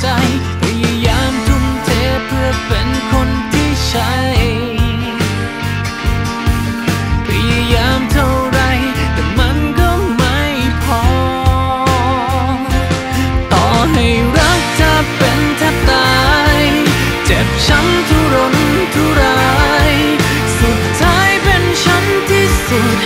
ใจพยายามทุ่มเทเพื่อเป็นคนที่ใช่พยายามเท่าไรแต่มันก็ไม่พอ ต่อให้รักเธเป็นแทบตาย เจ็บช้ำทุรนทุราย สุดท้ายเป็นฉันที่สุด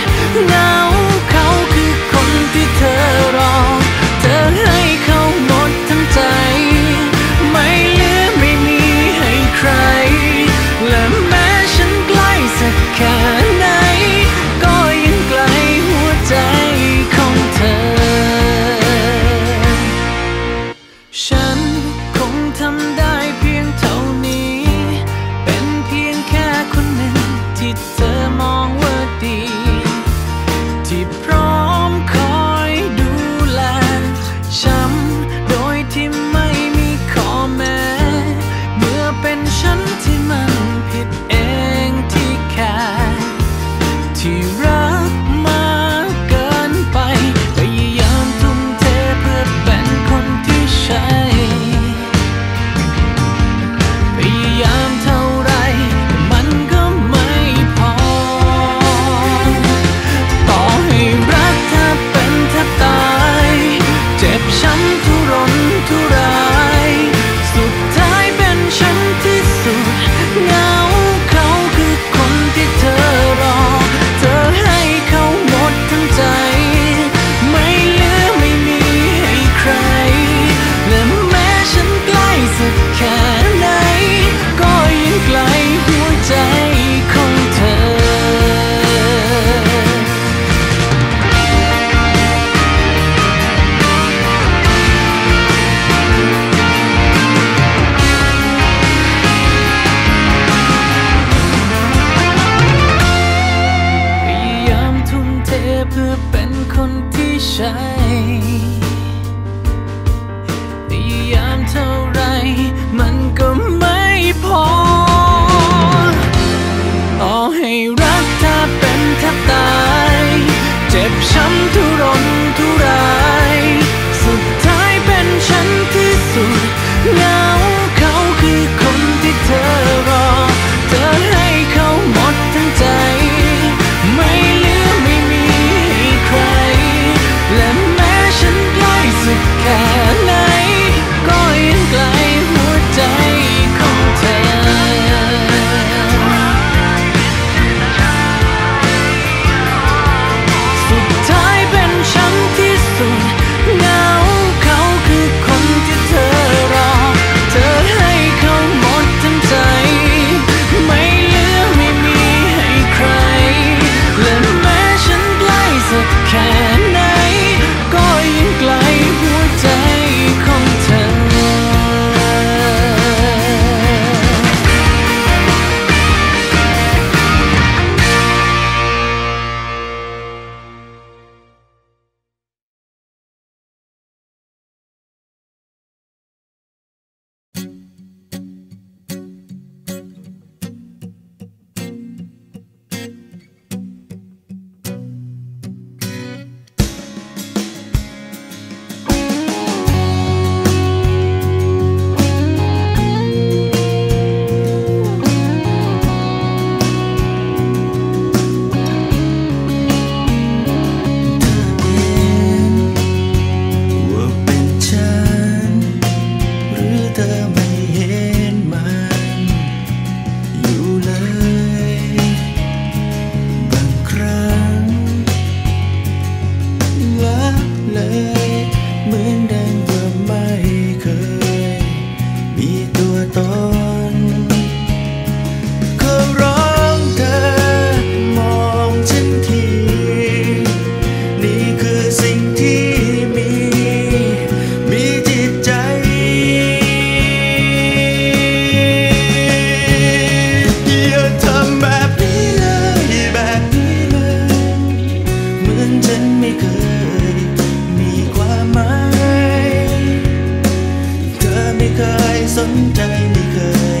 เพื่อเป็นคนที่ใช่ เคยสนใจไม่เคย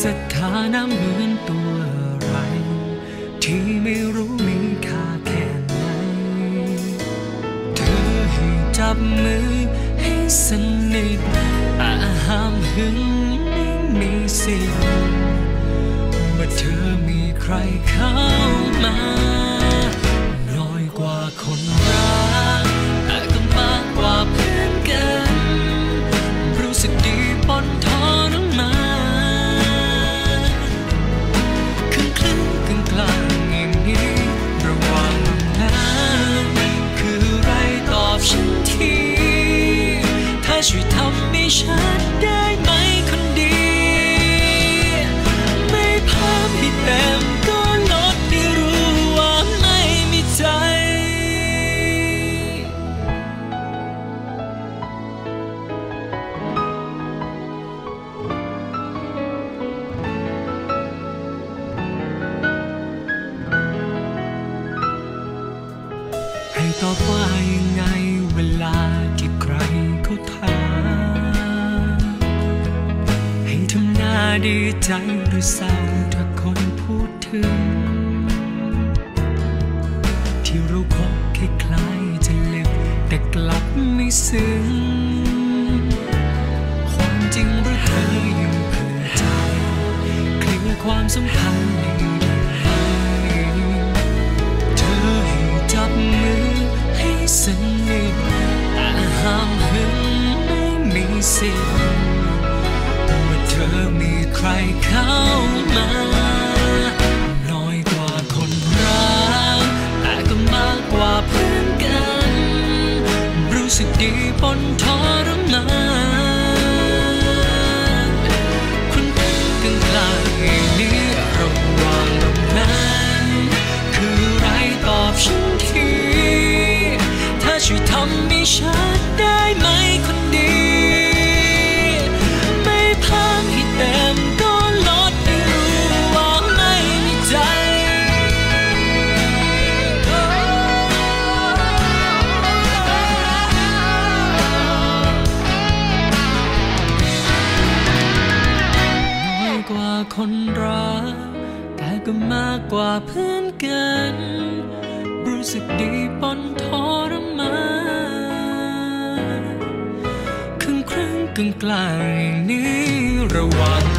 สถานะเหมือนตัวไร ที่ไม่รู้มีค่าแค่ไหน เธอให้จับมือให้สนิทอาห้ามหึงไม่มีสิ่งเมื่อเธอมีใครเข้ามา ใจหรือสา สึกดีปนทรมานครึ่งครึ่งกลางกลางนี้ระหว่าง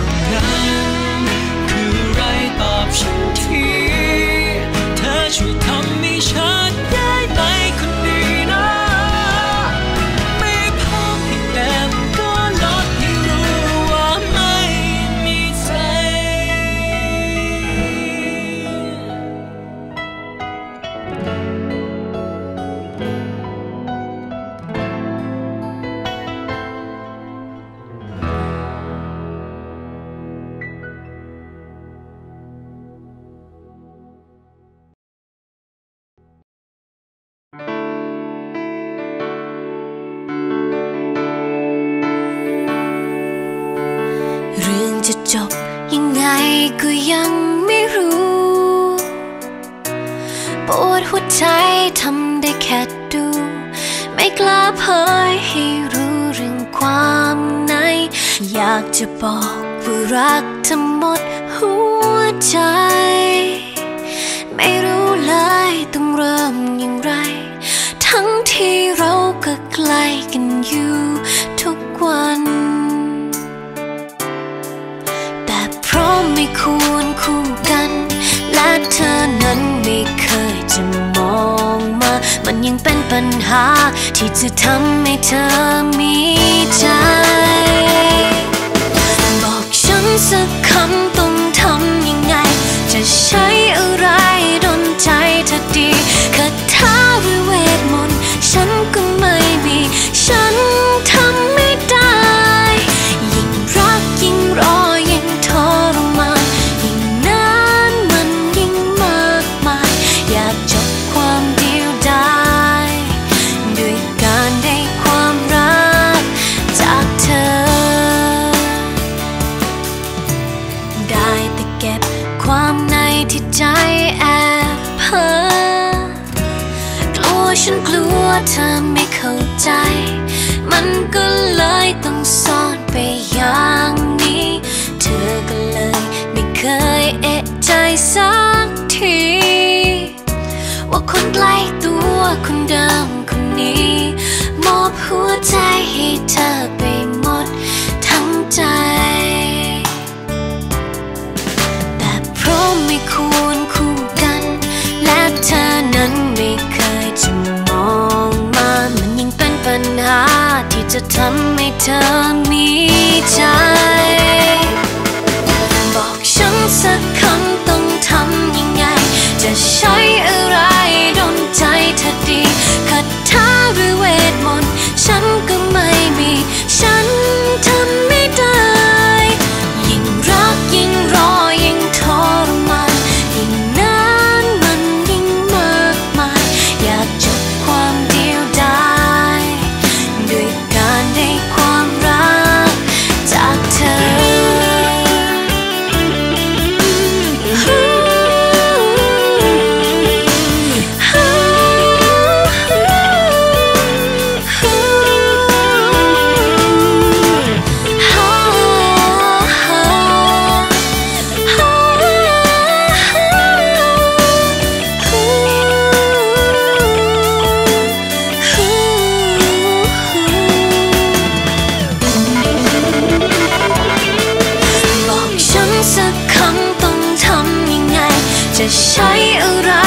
กันอยู่ทุกวัน แต่เพราะไม่ควรคู่กัน และเธอนั้นไม่เคยจะมองมา มันยังเป็นปัญหา ที่จะทำให้เธอมีใจ บอกฉันสัก อย่างนี้ เธอก็เลยไม่เคยเอะใจสักที ว่าคนใกล้ตัวคนเดิมคนนี้ มอบหัวใจให้เธอไปหมดทั้งใจ แต่เพราะไม่ควรคู่กัน และเธอนั้นไม่เคยจะมองมา มันยิ่งเป็นปัญหาที่จะทำให้เธอ จะใช้อะไร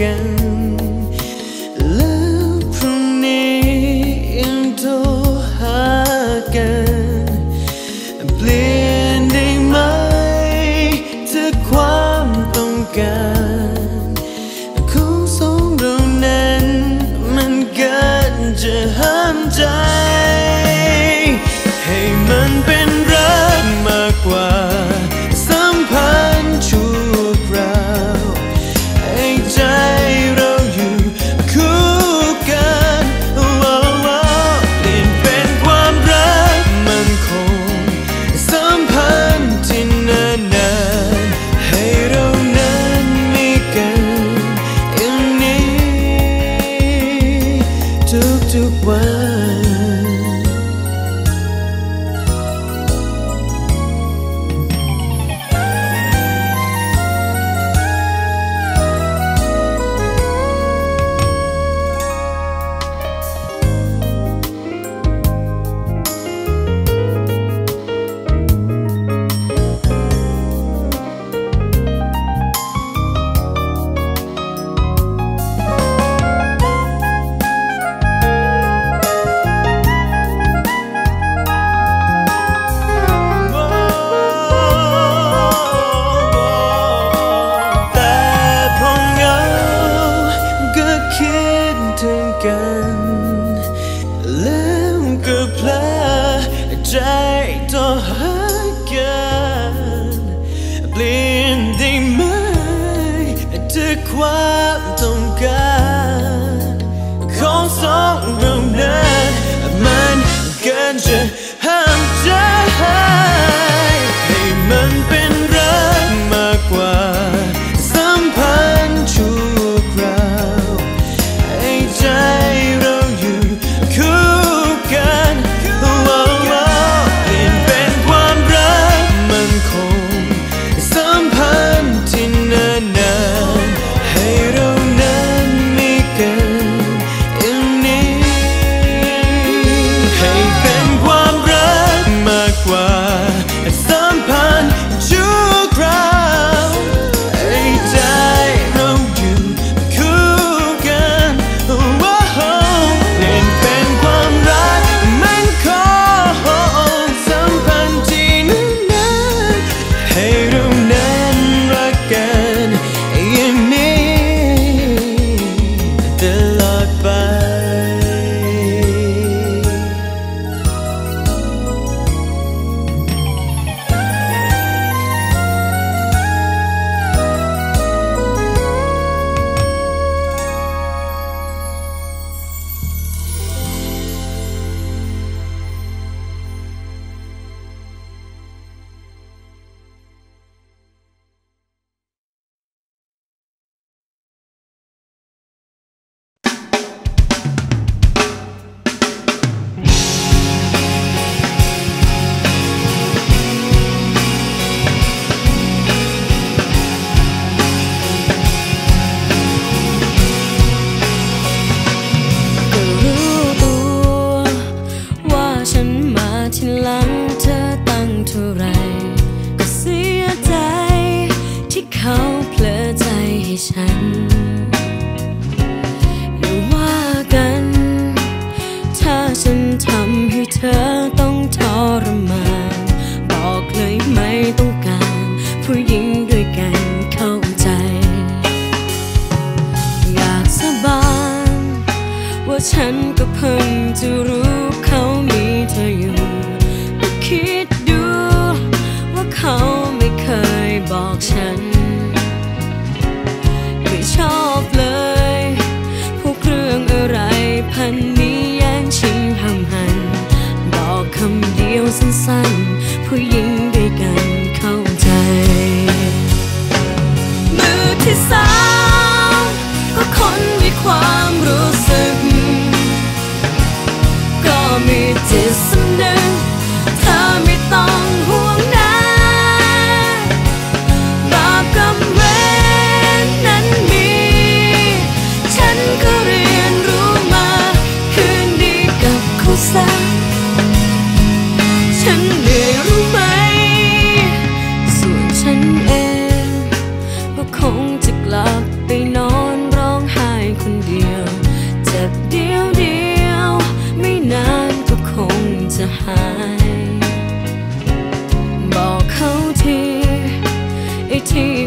ถึ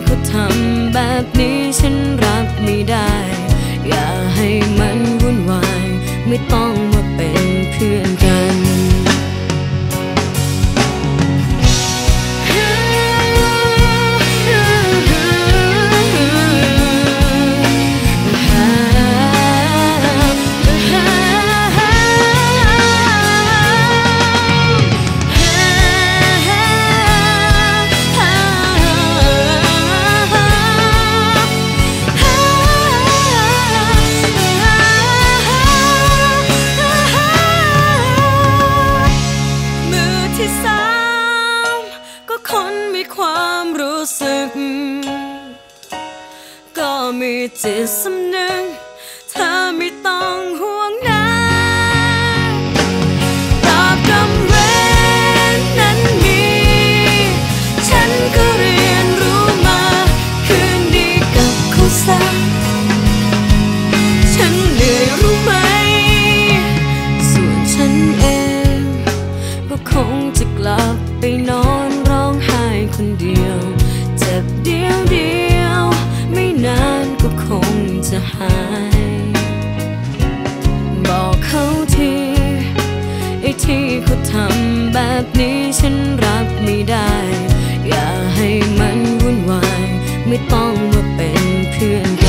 เขาทำแบบนี้ฉันรับไม่ได้ อย่าให้มันวุ่นวาย ไม่ต้องมาเป็นเพื่อนกัน หาย บอกเขาทีไอ้ที่เขาทำแบบนี้ฉันรับไม่ได้ อย่าให้มันวุ่นวาย ไม่ต้องมาเป็นเพื่อนกัน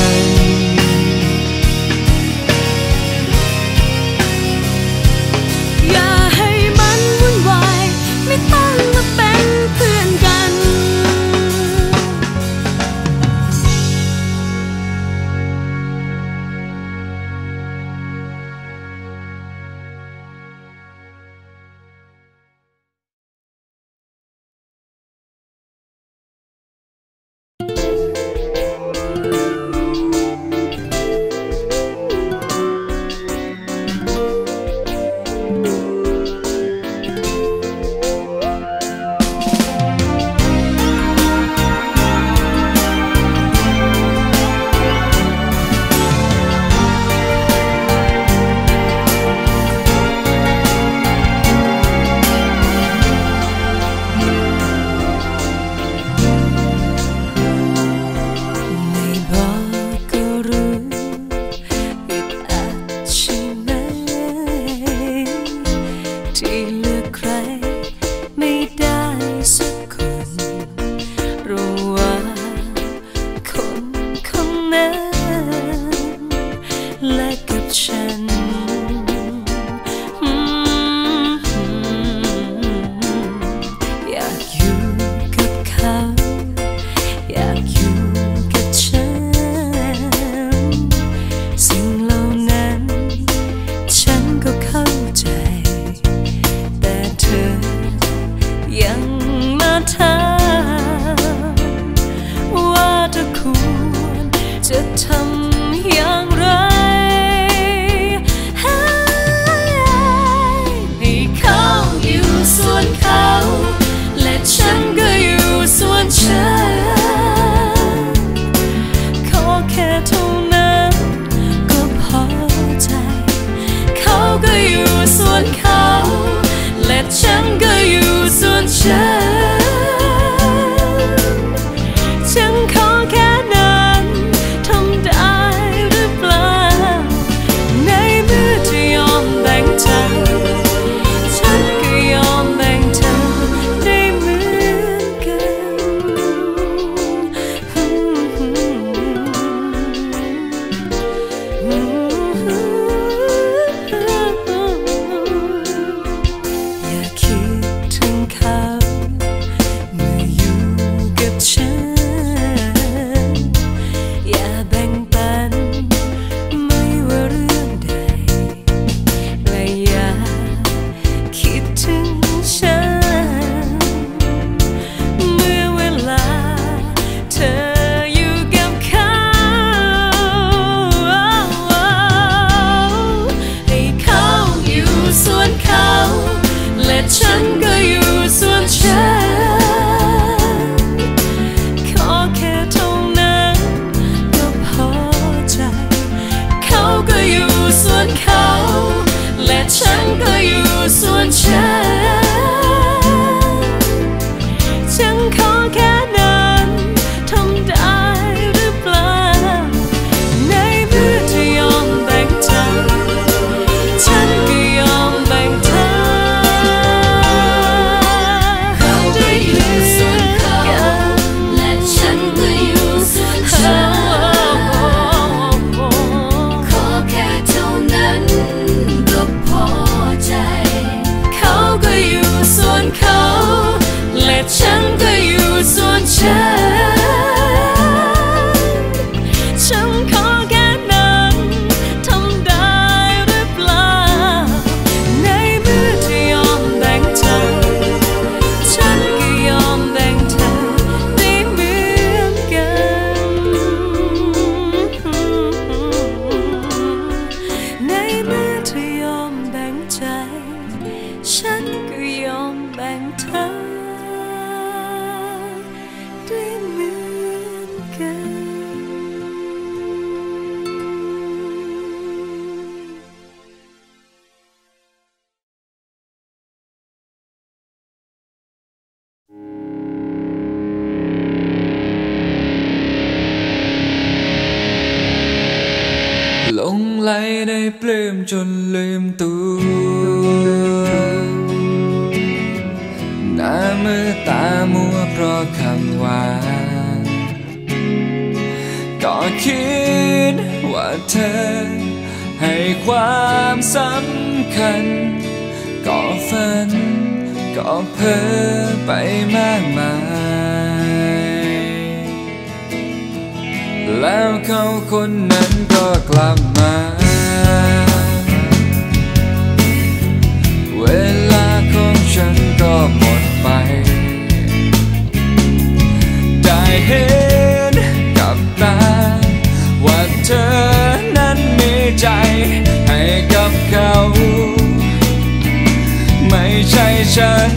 คิดว่าเธอ ให้ความสำคัญ ก็ฝัน ก็เพ้อไปมากมาย แล้วเขาคนนั้นก็กลับมา เวลาของฉันก็หมดไป ได้เห็นกับตา ธอนั้นมีใจให้กับเขา ไม่ใช่ฉัน